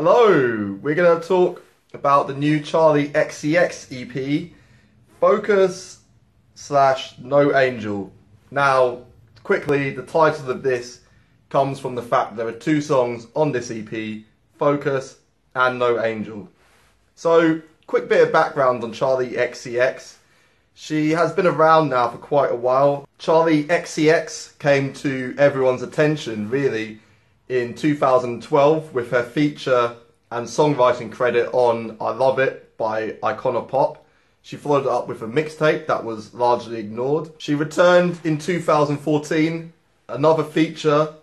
Hello, we're going to talk about the new Charli XCX EP, Focus slash No Angel. Now, quickly, the title of this comes from the fact there are two songs on this EP, Focus and No Angel. So, quick bit of background on Charli XCX. She has been around now for quite a while. Charli XCX came to everyone's attention really in 2012 with her feature and songwriting credit on I Love It by Icona Pop. She followed it up with a mixtape that was largely ignored. She returned in 2014, another feature,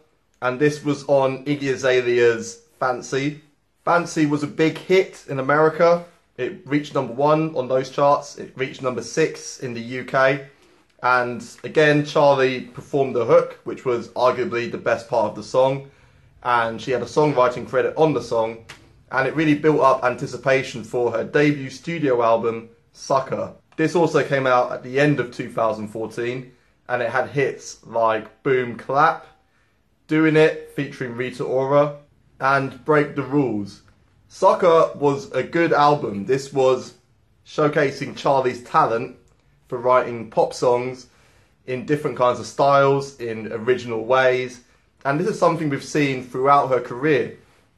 and this was on Iggy Azalea's Fancy. Fancy was a big hit in America. It reached number one on those charts. It reached number six in the UK. And again, Charli performed the hook, which was arguably the best part of the song and she had a songwriting credit on the song, and it really built up anticipation for her debut studio album, Sucker. This also came out at the end of 2014, and it had hits like Boom Clap, Doing It featuring Rita Ora, and Break the Rules. Sucker was a good album. This was showcasing Charli's talent for writing pop songs in different kinds of styles, in original ways, and this is something we've seen throughout her career.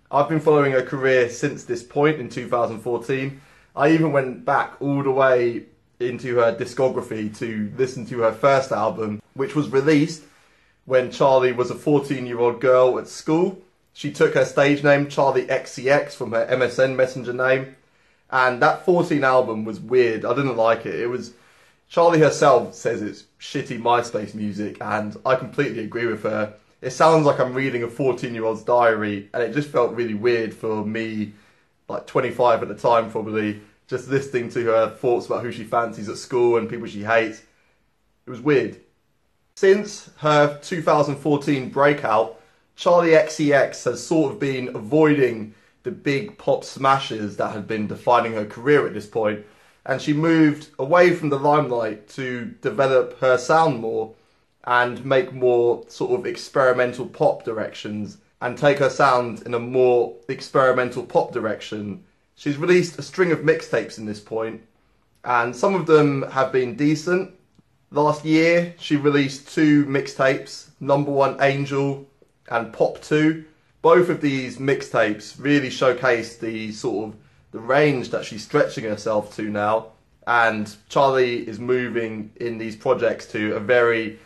I've been following her career since this point in 2014. I even went back all the way into her discography to listen to her first album, which was released when Charli was a 14 year old girl at school. She took her stage name, Charli XCX, from her MSN Messenger name. And that 14 album was weird. I didn't like it. It was. Charli herself says it's shitty MySpace music, and I completely agree with her it sounds like I'm reading a 14 year old's diary, and it just felt really weird for me, like 25 at the time, probably, just listening to her thoughts about who she fancies at school and people she hates. It was weird. Since her 2014 breakout, Charli XCX has sort of been avoiding the big pop smashes that had been defining her career at this point, and she moved away from the limelight to develop her sound more and make more sort of experimental pop directions and take her sound in a more experimental pop direction. She's released a string of mixtapes in this point, and some of them have been decent. Last year, she released two mixtapes, Number One Angel and Pop 2. Both of these mixtapes really showcase the sort of the range that she's stretching herself to now. And Charli is moving in these projects to a very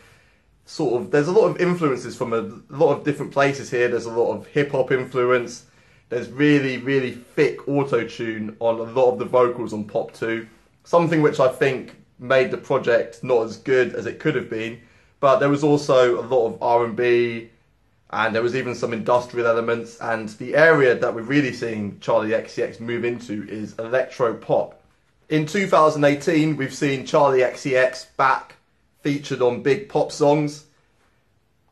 sort of there's a lot of influences from a lot of different places here. There's a lot of hip hop influence. There's really really thick auto tune on a lot of the vocals on Pop 2. Something which I think made the project not as good as it could have been. But there was also a lot of R&B and there was even some industrial elements and the area that we're really seeing Charli XCX move into is electro pop. In 2018 we've seen Charli XCX back featured on big pop songs.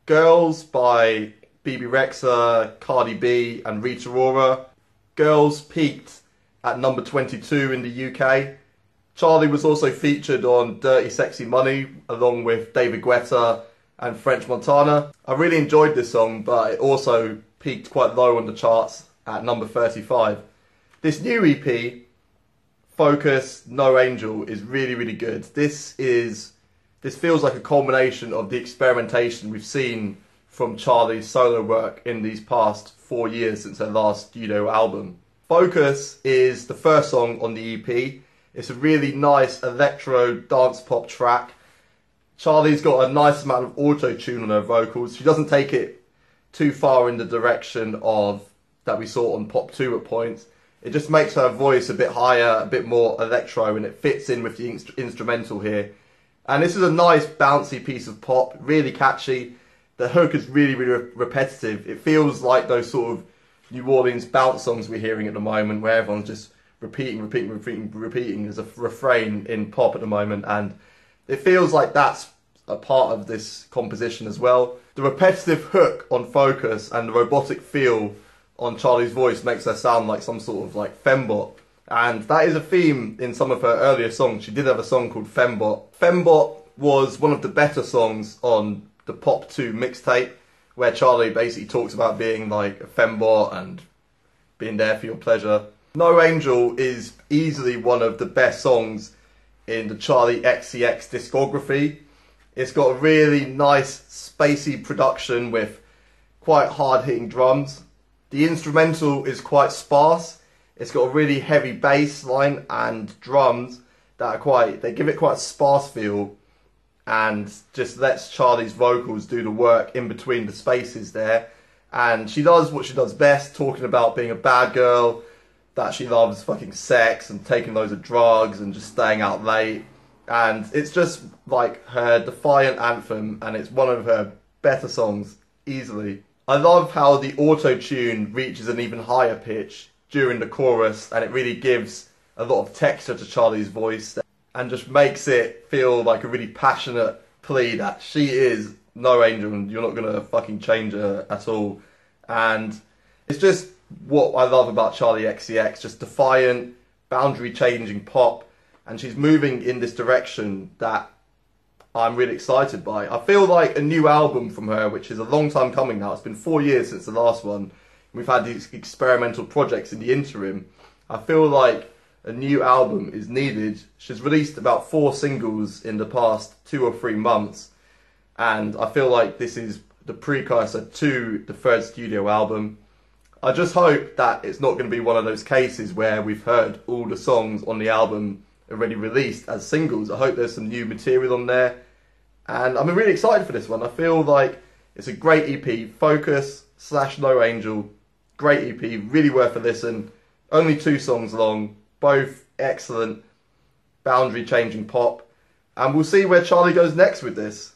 Girls by Bebe Rexha, Cardi B, and Rita Ora. Girls peaked at number 22 in the UK. Charli was also featured on Dirty Sexy Money along with David Guetta and French Montana. I really enjoyed this song, but it also peaked quite low on the charts at number 35. This new EP, Focus No Angel, is really, really good. This is this feels like a culmination of the experimentation we've seen from Charli's solo work in these past four years since her last studio album. Focus is the first song on the EP. It's a really nice electro dance pop track. Charli's got a nice amount of auto tune on her vocals. She doesn't take it too far in the direction of that we saw on Pop 2 at points. It just makes her voice a bit higher, a bit more electro, and it fits in with the inst- instrumental here. And this is a nice bouncy piece of pop, really catchy. The hook is really, really re- repetitive. It feels like those sort of New Orleans bounce songs we're hearing at the moment, where everyone's just repeating, repeating, repeating, repeating as a refrain in pop at the moment. And it feels like that's a part of this composition as well. The repetitive hook on focus and the robotic feel on Charli's voice makes her sound like some sort of like fembot and that is a theme in some of her earlier songs. She did have a song called Fembot. Fembot was one of the better songs on the Pop 2 mixtape, where Charli basically talks about being like a fembot and being there for your pleasure. No Angel is easily one of the best songs in the Charli XCX discography. It's got a really nice, spacey production with quite hard hitting drums. The instrumental is quite sparse. It's got a really heavy bass line and drums that are quite, they give it quite a sparse feel and just lets Charli's vocals do the work in between the spaces there. And she does what she does best, talking about being a bad girl, that she loves fucking sex and taking loads of drugs and just staying out late. And it's just like her defiant anthem, and it's one of her better songs easily. I love how the auto tune reaches an even higher pitch during the chorus, and it really gives a lot of texture to Charli's voice and just makes it feel like a really passionate plea that she is no angel and you're not gonna fucking change her at all. And it's just what I love about Charli XCX, just defiant, boundary changing pop, and she's moving in this direction that I'm really excited by. I feel like a new album from her, which is a long time coming now. It's been four years since the last one. We've had these experimental projects in the interim. I feel like a new album is needed. She's released about four singles in the past two or three months, and I feel like this is the precursor to the third studio album. I just hope that it's not going to be one of those cases where we've heard all the songs on the album already released as singles. I hope there's some new material on there. And I'm really excited for this one. I feel like it's a great EP. Focus slash No Angel. Great EP. Really worth a listen. Only two songs long. Both excellent. Boundary changing pop. And we'll see where Charli goes next with this.